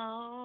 how